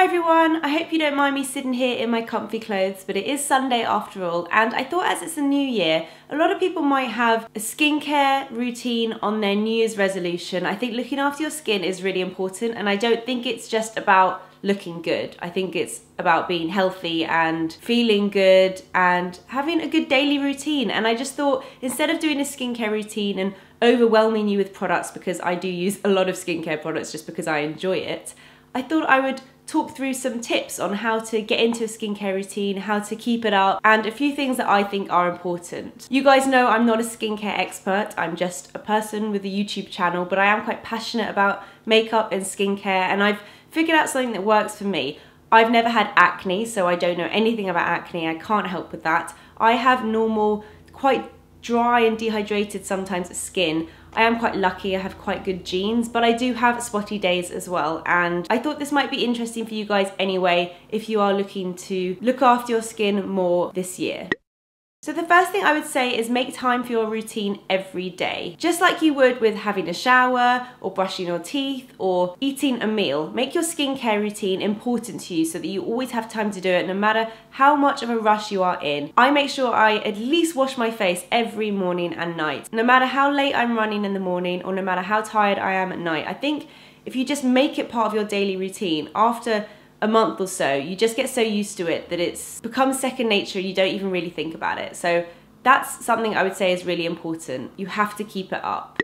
Hi everyone, I hope you don't mind me sitting here in my comfy clothes, but it is Sunday after all, and I thought as it's a new year, a lot of people might have a skincare routine on their New Year's resolution. I think looking after your skin is really important, and I don't think it's just about looking good. I think it's about being healthy and feeling good and having a good daily routine. And I just thought instead of doing a skincare routine and overwhelming you with products because I do use a lot of skincare products just because I enjoy it, I thought I would talk through some tips on how to get into a skincare routine, how to keep it up, and a few things that I think are important. You guys know I'm not a skincare expert, I'm just a person with a YouTube channel, but I am quite passionate about makeup and skincare, and I've figured out something that works for me. I've never had acne, so I don't know anything about acne, I can't help with that. I have normal, quite dry and dehydrated sometimes skin. I am quite lucky, I have quite good genes, but I do have spotty days as well. And I thought this might be interesting for you guys anyway, if you are looking to look after your skin more this year. So the first thing I would say is make time for your routine every day. Just like you would with having a shower or brushing your teeth or eating a meal. Make your skincare routine important to you so that you always have time to do it no matter how much of a rush you are in. I make sure I at least wash my face every morning and night. No matter how late I'm running in the morning or no matter how tired I am at night. I think if you just make it part of your daily routine after a month or so, you just get so used to it that it's become second nature, you don't even really think about it. So that's something I would say is really important. You have to keep it up.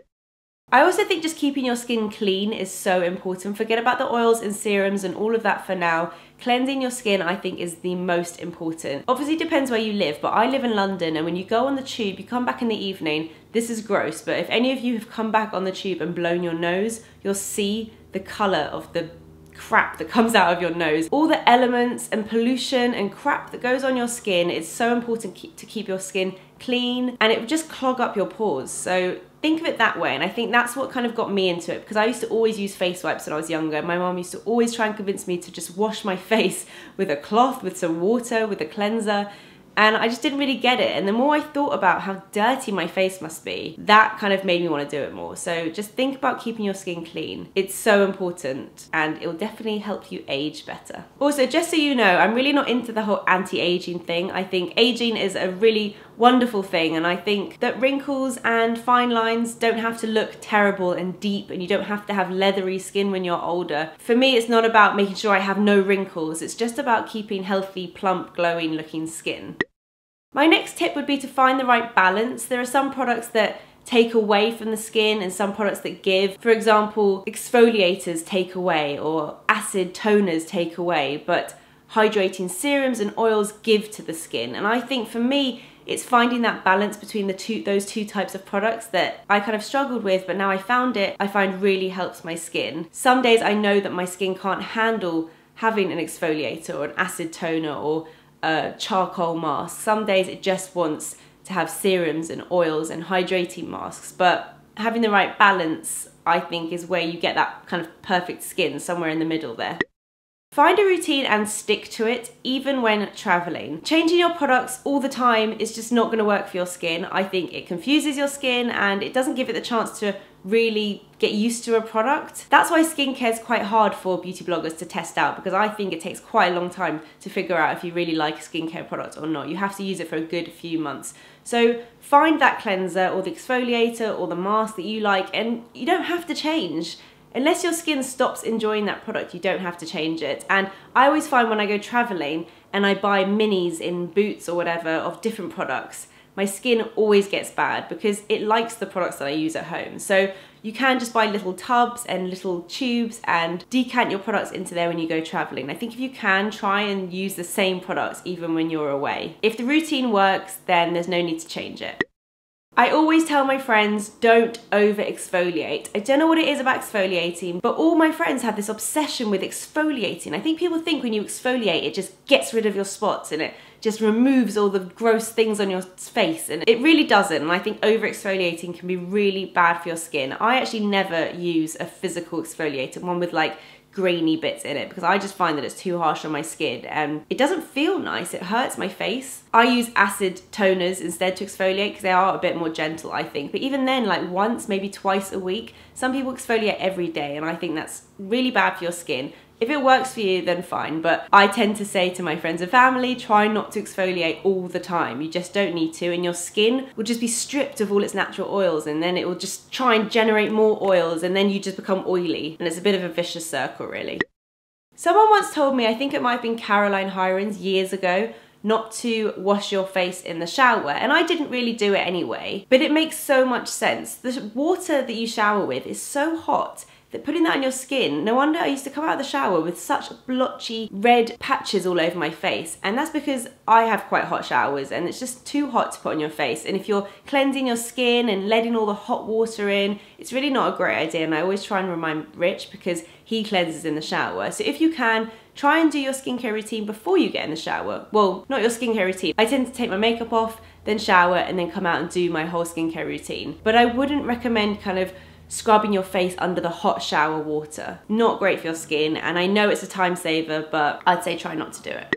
I also think just keeping your skin clean is so important. Forget about the oils and serums and all of that for now. Cleansing your skin, I think, is the most important. Obviously, depends where you live, but I live in London, and when you go on the tube, you come back in the evening, this is gross, but if any of you have come back on the tube and blown your nose, you'll see the colour of the crap that comes out of your nose. All the elements and pollution and crap that goes on your skin, it's so important to keep your skin clean and it would just clog up your pores. So think of it that way and I think that's what kind of got me into it because I used to always use face wipes when I was younger. My mom used to always try and convince me to just wash my face with a cloth, with some water, with a cleanser and I just didn't really get it. And the more I thought about how dirty my face must be, that kind of made me want to do it more. So just think about keeping your skin clean. It's so important and it will definitely help you age better. Also, just so you know, I'm really not into the whole anti-aging thing. I think aging is a really wonderful thing and I think that wrinkles and fine lines don't have to look terrible and deep and you don't have to have leathery skin when you're older. For me it's not about making sure I have no wrinkles, it's just about keeping healthy, plump, glowing looking skin. My next tip would be to find the right balance. There are some products that take away from the skin and some products that give. For example, exfoliators take away or acid toners take away, but hydrating serums and oils give to the skin. And I think for me, it's finding that balance between the two those two types of products that I kind of struggled with, but now I found it, I find really helps my skin. Some days I know that my skin can't handle having an exfoliator or an acid toner or a charcoal mask. Some days it just wants to have serums and oils and hydrating masks, but having the right balance, I think, is where you get that kind of perfect skin, somewhere in the middle there. Find a routine and stick to it, even when traveling. Changing your products all the time is just not gonna work for your skin. I think it confuses your skin and it doesn't give it the chance to really get used to a product. That's why skincare is quite hard for beauty bloggers to test out because I think it takes quite a long time to figure out if you really like a skincare product or not. You have to use it for a good few months. So find that cleanser or the exfoliator or the mask that you like and you don't have to change. Unless your skin stops enjoying that product, you don't have to change it. And I always find when I go traveling and I buy minis in Boots or whatever of different products, my skin always gets bad because it likes the products that I use at home. So you can just buy little tubs and little tubes and decant your products into there when you go traveling. I think if you can, try and use the same products even when you're away. If the routine works, then there's no need to change it. I always tell my friends don't over exfoliate. I don't know what it is about exfoliating, but all my friends have this obsession with exfoliating. I think people think when you exfoliate, it just gets rid of your spots and it just removes all the gross things on your face and it really doesn't and I think over exfoliating can be really bad for your skin. I actually never use a physical exfoliator, one with like grainy bits in it because I just find that it's too harsh on my skin and it doesn't feel nice, it hurts my face. I use acid toners instead to exfoliate because they are a bit more gentle I think, but even then like once, maybe twice a week, some people exfoliate every day and I think that's really bad for your skin. If it works for you, then fine. But I tend to say to my friends and family, try not to exfoliate all the time. You just don't need to, and your skin will just be stripped of all its natural oils, and then it will just try and generate more oils, and then you just become oily. And it's a bit of a vicious circle, really. Someone once told me, I think it might have been Caroline Hirons years ago, not to wash your face in the shower. And I didn't really do it anyway, but it makes so much sense. The water that you shower with is so hot that putting that on your skin, no wonder I used to come out of the shower with such blotchy red patches all over my face. And that's because I have quite hot showers and it's just too hot to put on your face. And if you're cleansing your skin and letting all the hot water in, it's really not a great idea. And I always try and remind Rich because he cleanses in the shower. So if you can, try and do your skincare routine before you get in the shower. Well, not your skincare routine. I tend to take my makeup off, then shower, and then come out and do my whole skincare routine. But I wouldn't recommend kind of scrubbing your face under the hot shower water. Not great for your skin, and I know it's a time saver, but I'd say try not to do it.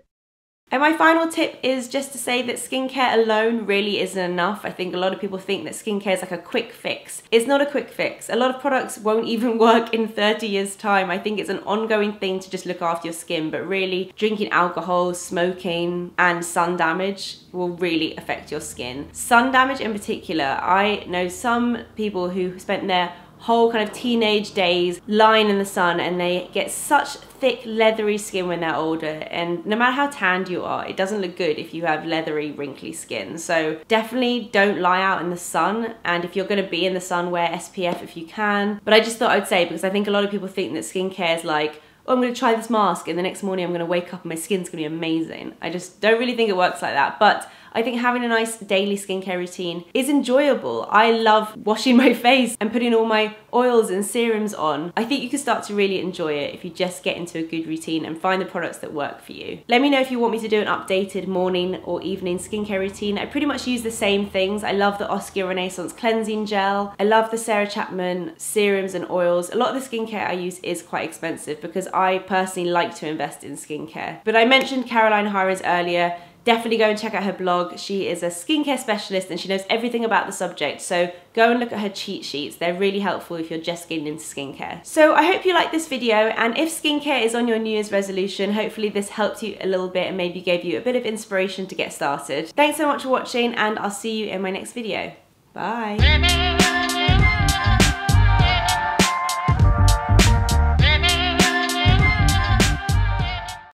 And my final tip is just to say that skincare alone really isn't enough. I think a lot of people think that skincare is like a quick fix. It's not a quick fix. A lot of products won't even work in 30 years time. I think it's an ongoing thing to just look after your skin, but really drinking alcohol, smoking, and sun damage will really affect your skin. Sun damage in particular, I know some people who spent their whole kind of teenage days lying in the sun and they get such thick leathery skin when they're older and no matter how tanned you are it doesn't look good if you have leathery wrinkly skin so definitely don't lie out in the sun and if you're going to be in the sun wear SPF if you can but I just thought I'd say because I think a lot of people think that skincare is like oh, I'm going to try this mask and the next morning I'm going to wake up and my skin's going to be amazing. I just don't really think it works like that. But I think having a nice daily skincare routine is enjoyable. I love washing my face and putting all my oils and serums on. I think you can start to really enjoy it if you just get into a good routine and find the products that work for you. Let me know if you want me to do an updated morning or evening skincare routine. I pretty much use the same things. I love the Oskia Renaissance cleansing gel. I love the Sarah Chapman serums and oils. A lot of the skincare I use is quite expensive because I personally like to invest in skincare. But I mentioned Caroline Hirons earlier definitely go and check out her blog. She is a skincare specialist and she knows everything about the subject. So go and look at her cheat sheets. They're really helpful if you're just getting into skincare. So I hope you liked this video and if skincare is on your New Year's resolution, hopefully this helped you a little bit and maybe gave you a bit of inspiration to get started. Thanks so much for watching and I'll see you in my next video. Bye.